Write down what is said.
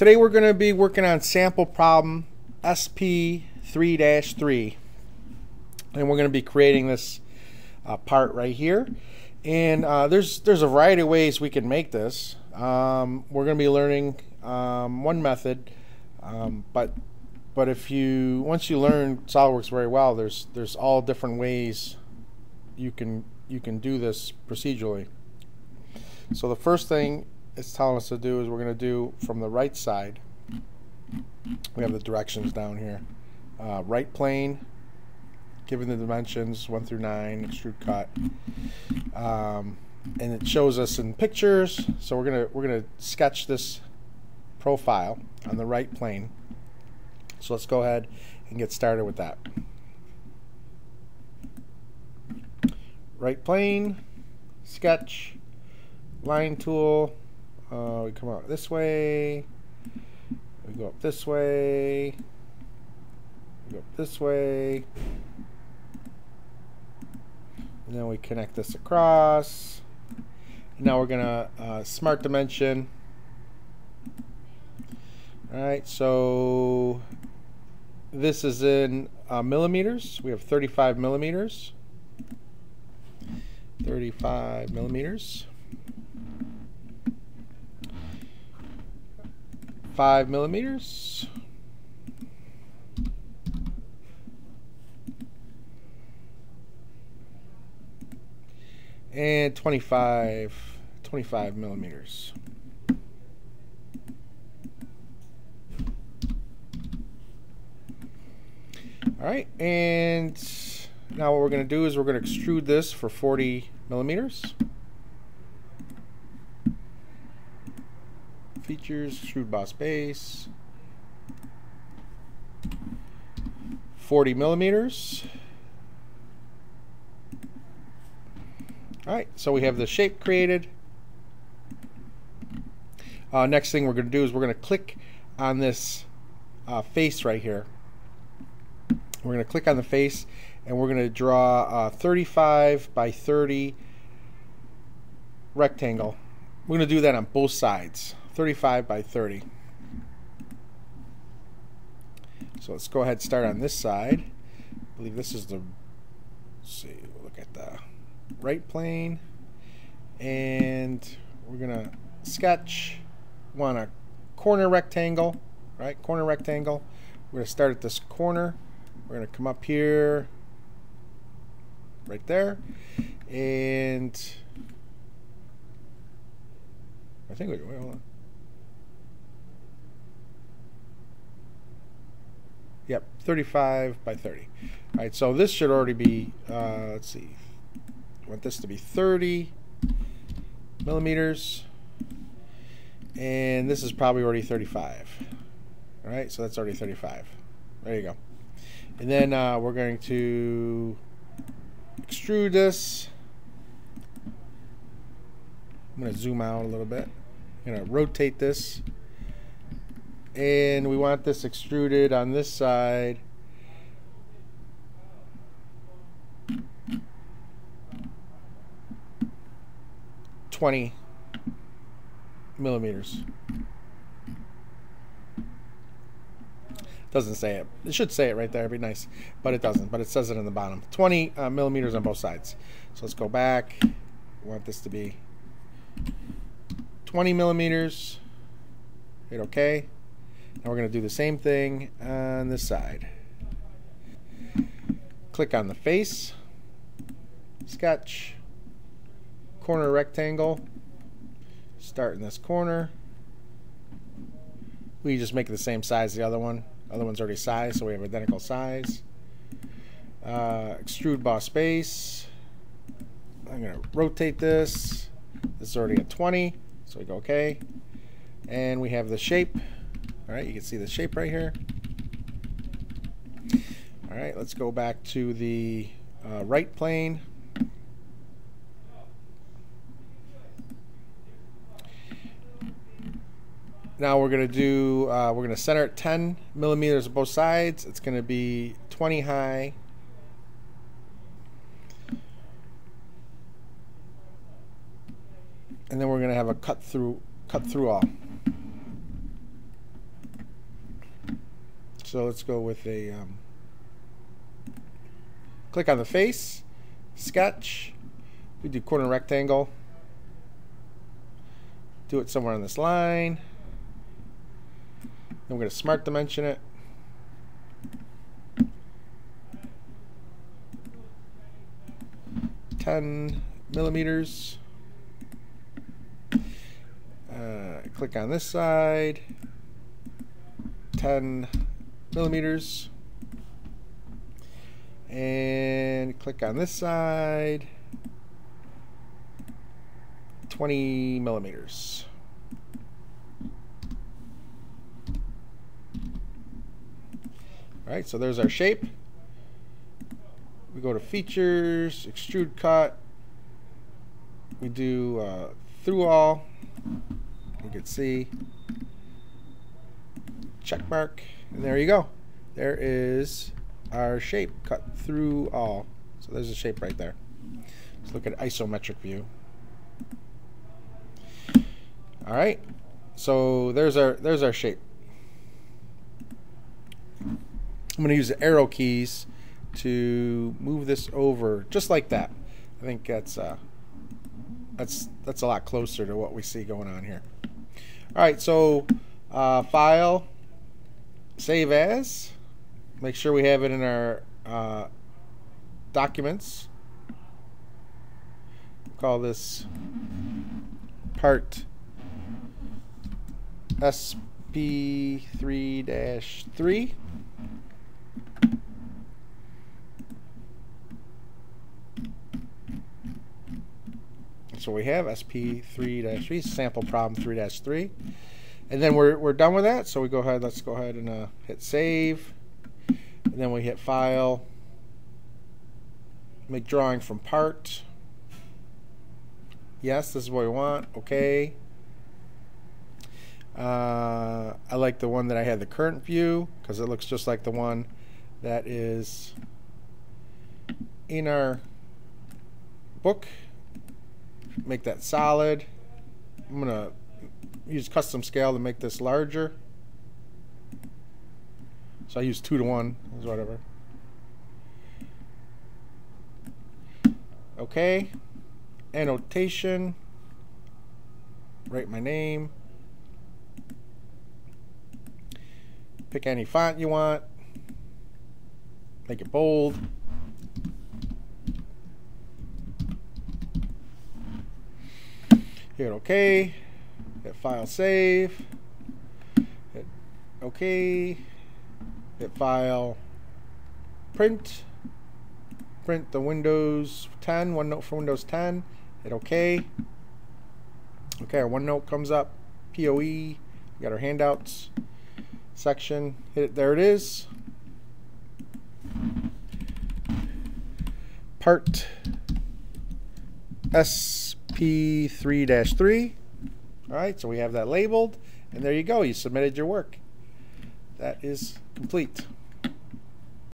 Today we're going to be working on sample problem SP3-3 and we're going to be creating this uh, part right here. And uh, there's there's a variety of ways we can make this. Um, we're going to be learning um, one method. Um, but but if you once you learn SolidWorks very well there's there's all different ways you can you can do this procedurally. So the first thing it's telling us to do is we're going to do from the right side. We have the directions down here. Uh, right plane, given the dimensions 1 through 9, extrude cut. Um, and it shows us in pictures. So we're gonna we're gonna sketch this profile on the right plane. So let's go ahead and get started with that. Right plane, sketch, line tool, uh, we come out this way. We go up this way. We go up this way. And then we connect this across. And now we're going to uh, smart dimension. Alright, so this is in uh, millimeters. We have 35 millimeters. 35 millimeters. Five millimeters. And 25, 25 millimeters. All right, and now what we're going to do is we're going to extrude this for 40 millimeters. Features, extrude boss base, 40 millimeters. All right, so we have the shape created. Uh, next thing we're going to do is we're going to click on this uh, face right here. We're going to click on the face and we're going to draw a 35 by 30 rectangle. We're going to do that on both sides. 35 by 30. So let's go ahead and start on this side. I believe this is the, see, look at the right plane. And we're going to sketch, want a corner rectangle, right? Corner rectangle. We're going to start at this corner. We're going to come up here, right there. And I think we, wait, hold on. Yep, 35 by 30. All right, so this should already be, uh, let's see, I want this to be 30 millimeters. And this is probably already 35. All right, so that's already 35. There you go. And then uh, we're going to extrude this. I'm going to zoom out a little bit. I'm going to rotate this and we want this extruded on this side Twenty millimeters. Doesn't say it. It should say it right there. It'd be nice, but it doesn't. But it says it in the bottom. 20 uh, millimeters on both sides. So let's go back. We want this to be 20 millimeters. Hit OK. Now we're going to do the same thing on this side. Click on the face, sketch, corner rectangle, start in this corner. We just make it the same size as the other one. The other one's already sized, so we have identical size. Uh, extrude boss base. I'm going to rotate this. This is already at 20, so we go OK. And we have the shape. All right, you can see the shape right here. All right, let's go back to the uh, right plane. Now we're going to do, uh, we're to center it 10 millimeters both sides. It's going to be 20 high. And then we're going to have a cut through, cut through all. So let's go with a um, click on the face, sketch. We do corner rectangle. Do it somewhere on this line. Then we're going to smart dimension it. Ten millimeters. Uh, click on this side. 10 millimeters. And click on this side. 20 millimeters. All right, so there's our shape. We go to features, extrude cut. We do uh, through all. You can see check mark, and there you go. There is our shape cut through all. So there's a shape right there. Let's look at isometric view. All right, so there's our there's our shape. I'm going to use the arrow keys to move this over just like that. I think that's uh, that's that's a lot closer to what we see going on here. All right, so uh, file, save as. Make sure we have it in our uh, documents. Call this part SP3-3. So we have SP3-3, sample problem 3-3. And then we're, we're done with that. So we go ahead, let's go ahead and uh, hit save. And then we hit file, make drawing from part. Yes, this is what we want. Okay. Uh, I like the one that I had the current view because it looks just like the one that is in our book make that solid. I'm going to use custom scale to make this larger. So I use 2 to 1, is whatever. Okay. Annotation. Write my name. Pick any font you want. Make it bold. Hit OK. File Save. Hit OK. Hit File Print. Print the Windows 10, OneNote for Windows 10. Hit OK. Okay, our OneNote comes up. POE. We got our handouts section. Hit it. There it is. Part S P3-3. All right, so we have that labeled, and there you go. You submitted your work. That is complete.